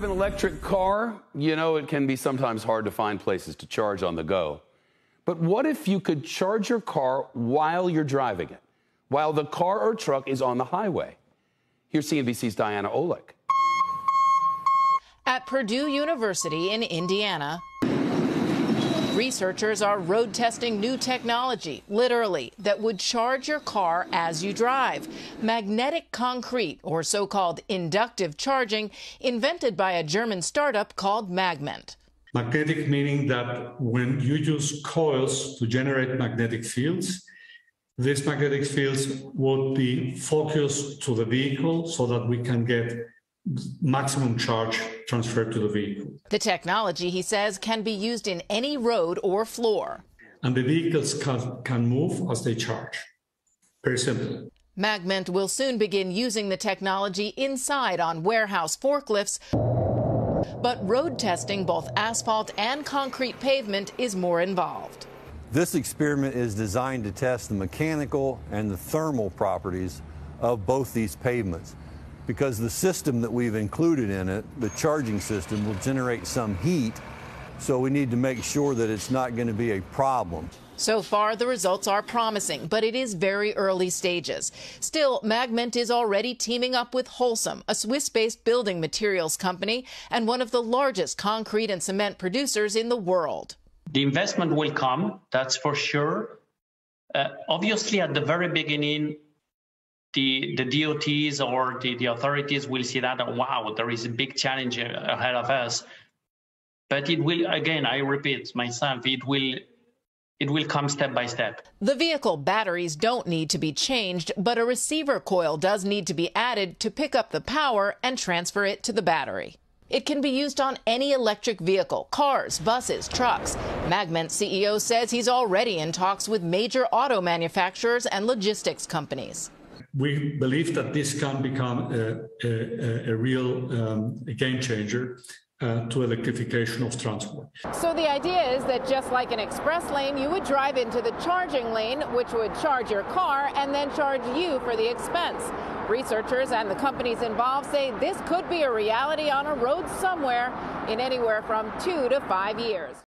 drive an electric car, you know it can be sometimes hard to find places to charge on the go. But what if you could charge your car while you're driving it, while the car or truck is on the highway? Here's CNBC's Diana Olick. At Purdue University in Indiana, researchers are road testing new technology, literally, that would charge your car as you drive. Magnetic concrete, or so called inductive charging, invented by a German startup called Magment. Magnetic meaning that when you use coils to generate magnetic fields, these magnetic fields would be focused to the vehicle so that we can get maximum charge transferred to the vehicle. The technology, he says, can be used in any road or floor. And the vehicles can, can move as they charge. Very simple. Magment will soon begin using the technology inside on warehouse forklifts. But road testing both asphalt and concrete pavement is more involved. This experiment is designed to test the mechanical and the thermal properties of both these pavements because the system that we've included in it, the charging system, will generate some heat. So we need to make sure that it's not going to be a problem. So far, the results are promising, but it is very early stages. Still, Magment is already teaming up with Holcim, a Swiss based building materials company and one of the largest concrete and cement producers in the world. The investment will come, that's for sure. Uh, obviously, at the very beginning, the, the DOTs or the, the authorities will see that, wow, there is a big challenge ahead of us. But it will, again, I repeat myself, it will it will come step by step. The vehicle batteries don't need to be changed, but a receiver coil does need to be added to pick up the power and transfer it to the battery. It can be used on any electric vehicle, cars, buses, trucks. Magment CEO says he's already in talks with major auto manufacturers and logistics companies. We believe that this can become a, a, a real um, game changer uh, to electrification of transport. So the idea is that just like an express lane, you would drive into the charging lane, which would charge your car and then charge you for the expense. Researchers and the companies involved say this could be a reality on a road somewhere in anywhere from two to five years.